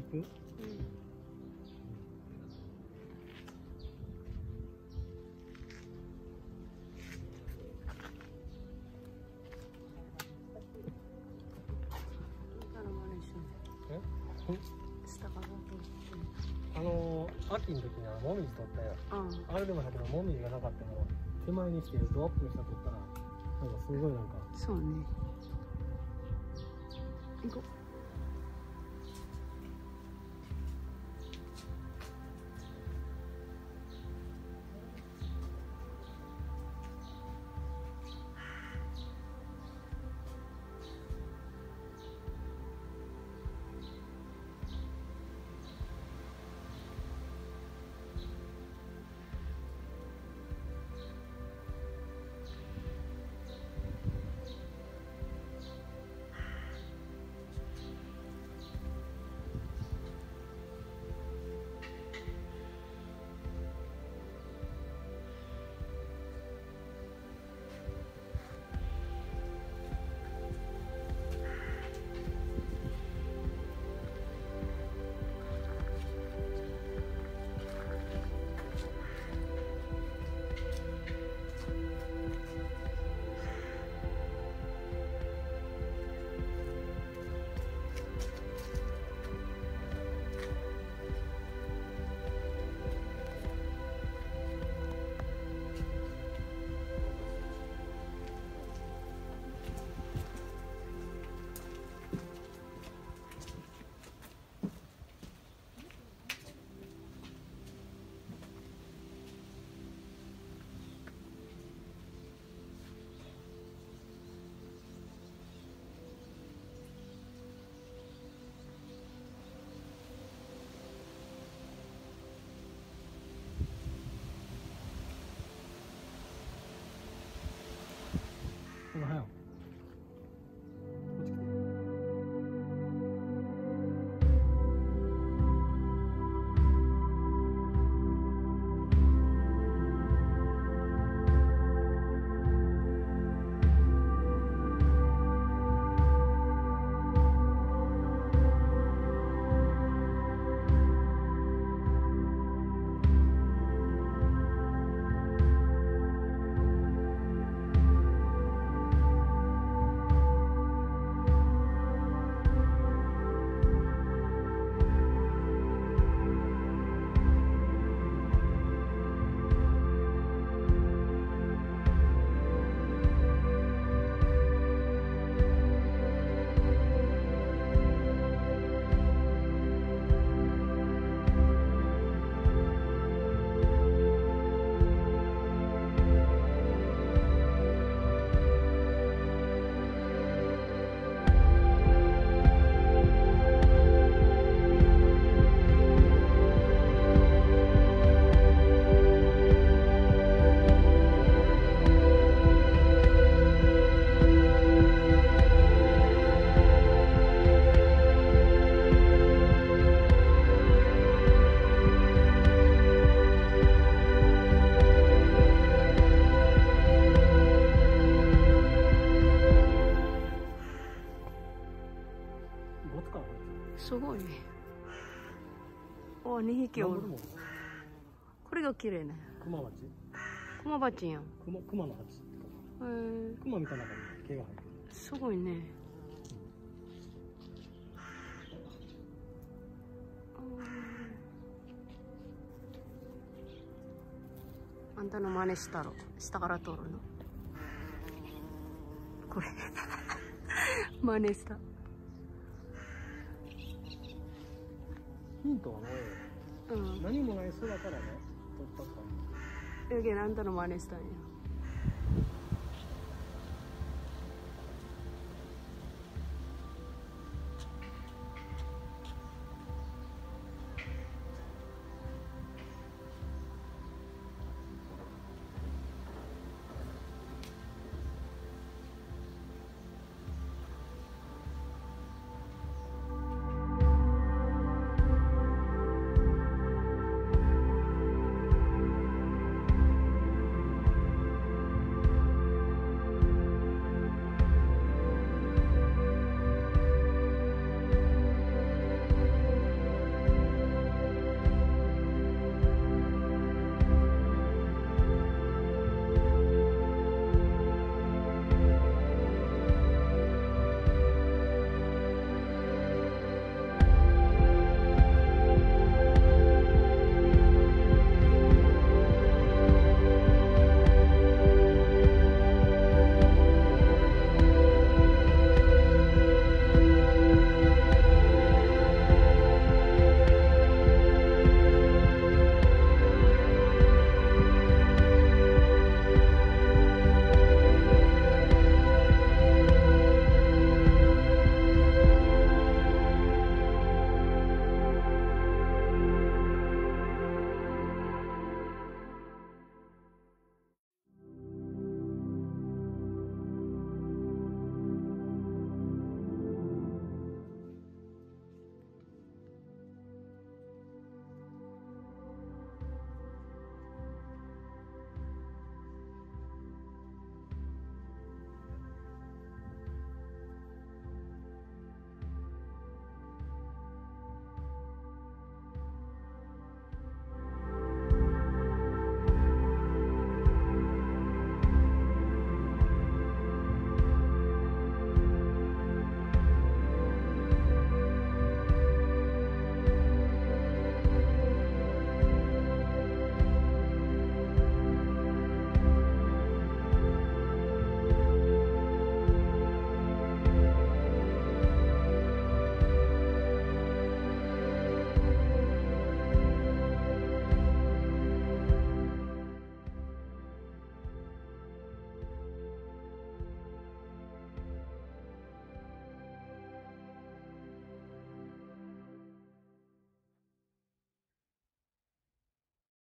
行く？うん。あのー、秋の時にはもみじ取ったようん。あれでもだけどもみじがなかったの。手前にしてドアップの下取ったらなんかすごいなんか。そうね。行こうつかこすごいね。お2匹おる。これが綺麗ね。熊鉢クマバチやん。へ熊熊の鉢って書くえ熊みたいな中に毛が入ってる。すごいね。あんたの真似したろ。下から通るの。これ。真似したヒントはねうん。何もない空からね撮ったか。やけんあんたの真似したんや